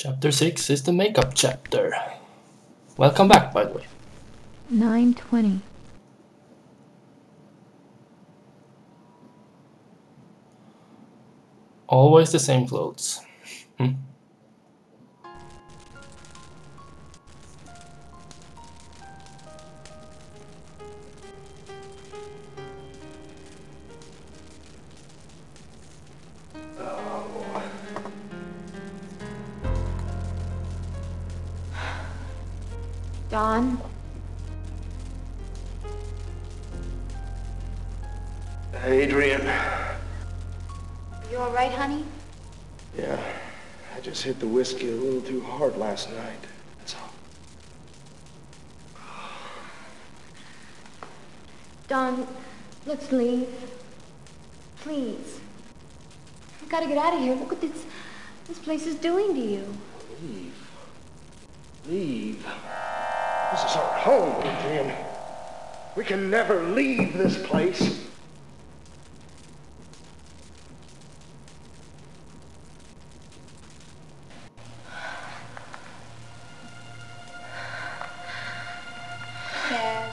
Chapter 6 is the makeup chapter. Welcome back, by the way. 920. Always the same clothes. Hmm. Don? Adrienne. You alright, honey? Yeah, I just hit the whiskey a little too hard last night. That's all. Don, let's leave. Please. We've gotta get out of here. Look what this this place is doing to you. Leave. Leave. This is our home, Adrienne. We can never leave this place. Dad.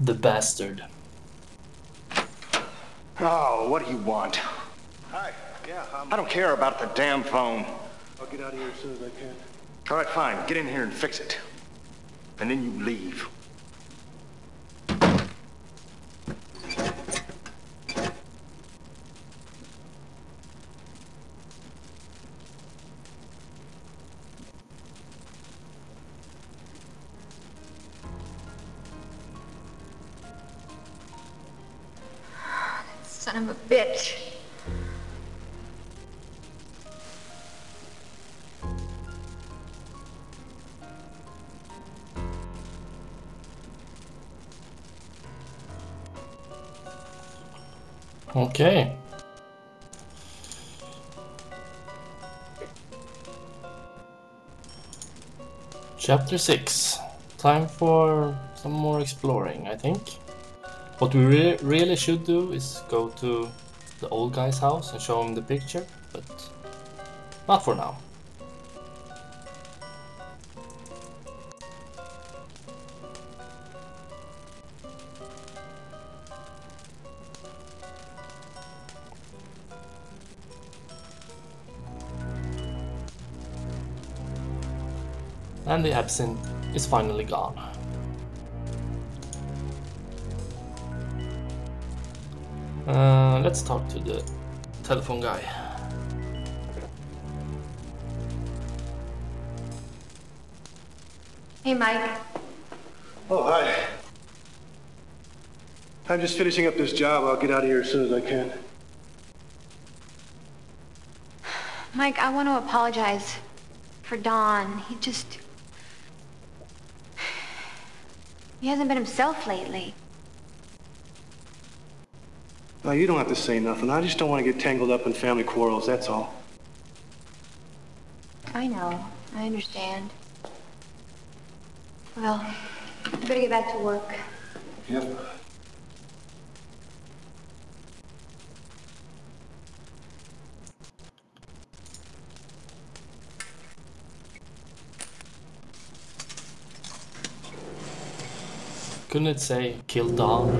The bastard. Oh, what do you want? Hi. Yeah, I don't care about the damn phone. I'll get out of here as soon as I can. All right, fine. Get in here and fix it. And then you leave. Son of a bitch. Okay. Chapter 6. Time for some more exploring, I think. What we re really should do is go to the old guy's house and show him the picture, but not for now. And the absinthe is finally gone. Uh, let's talk to the telephone guy. Hey, Mike. Oh, hi. I'm just finishing up this job. I'll get out of here as soon as I can. Mike, I want to apologize for Don. He just. He hasn't been himself lately. No, you don't have to say nothing. I just don't want to get tangled up in family quarrels, that's all. I know. I understand. Well, I better get back to work. Yep. Couldn't it say kill Don?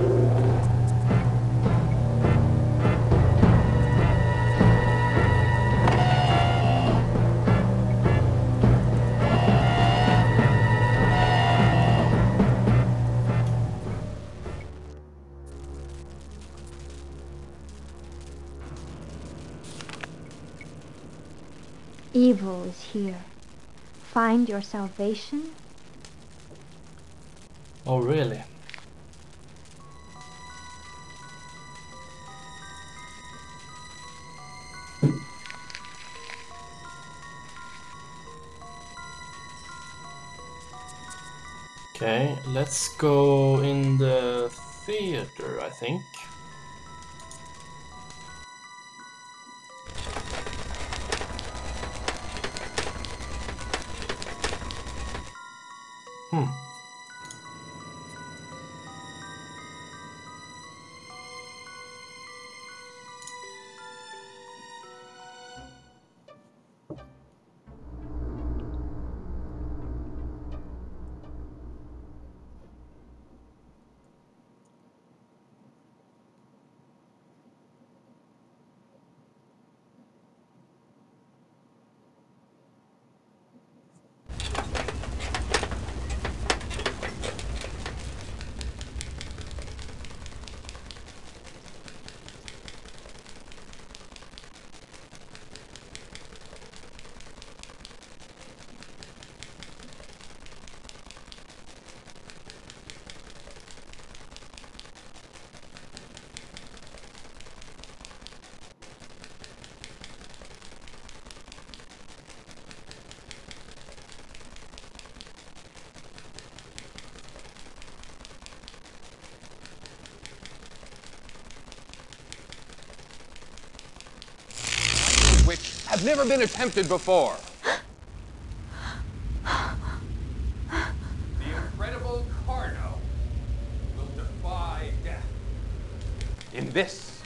Evil is here. Find your salvation Oh, really? Okay, let's go in the theater, I think. Have never been attempted before. The incredible Carno will defy death. In this,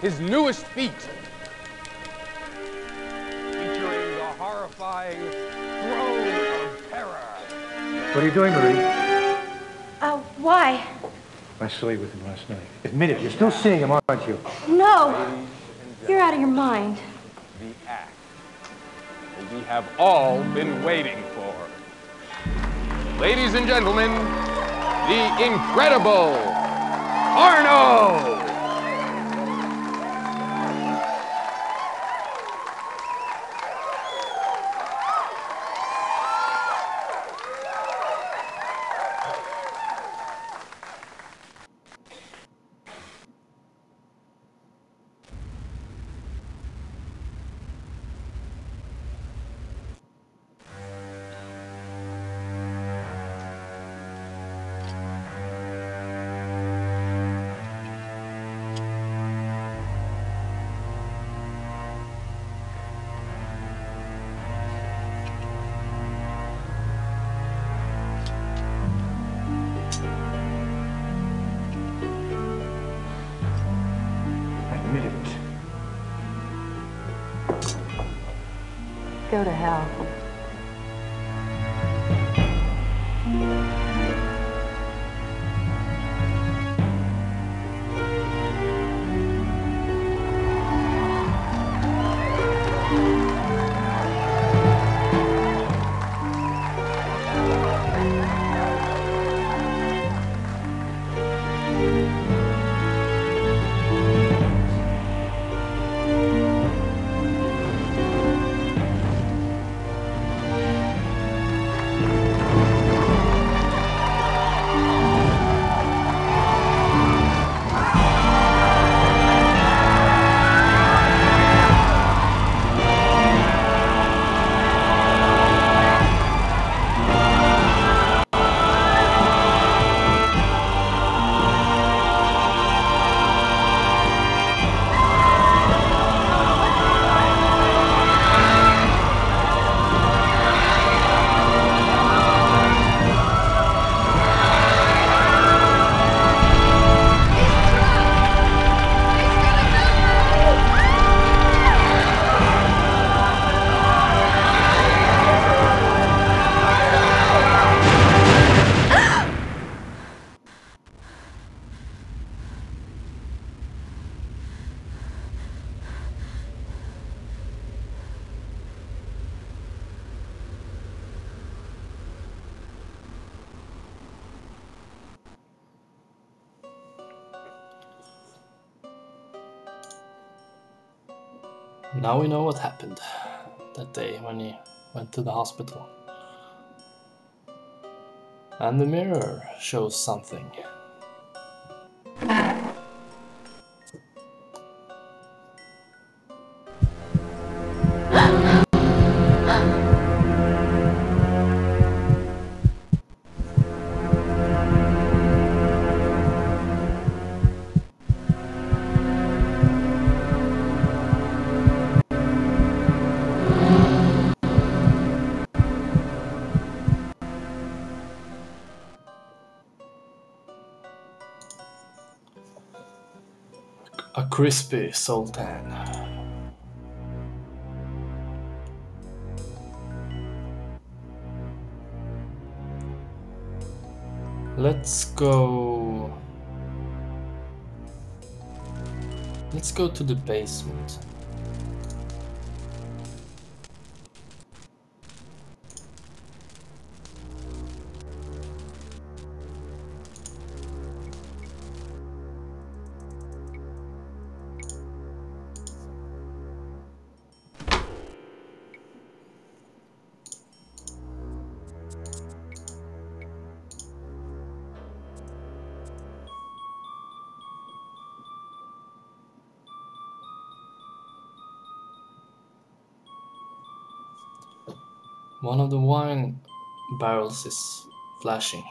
his newest feat, featuring the horrifying Throne of Terror. What are you doing, Marie? Uh, why? I saw you with him last night. Admit it. You're still seeing him, aren't you? No! You're out of your mind. The act we have all been waiting for. Ladies and gentlemen, the incredible Carno! Go to hell. Now we know what happened that day when he went to the hospital. And the mirror shows something. Crispy Zoltan. Let's go. Let's go to the basement. One of the wine barrels is flashing.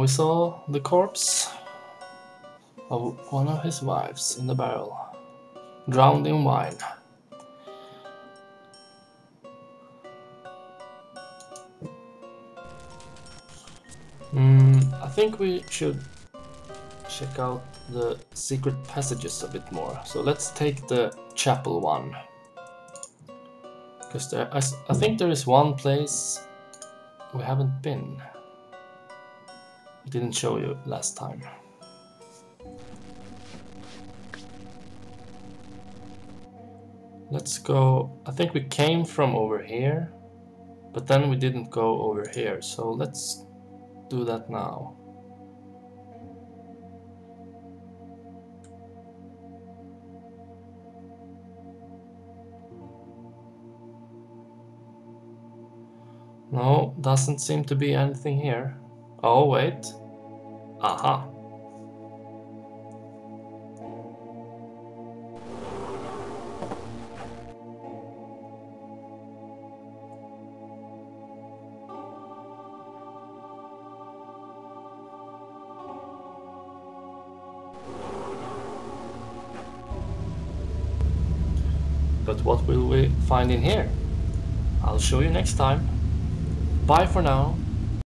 We saw the corpse of one of his wives in the barrel, drowned in wine. Hmm, I think we should check out the secret passages a bit more. So let's take the chapel one. Because I, I think there is one place we haven't been. Didn't show you last time. Let's go. I think we came from over here, but then we didn't go over here. So let's do that now. No, doesn't seem to be anything here. Oh, wait. Aha. But what will we find in here? I'll show you next time. Bye for now.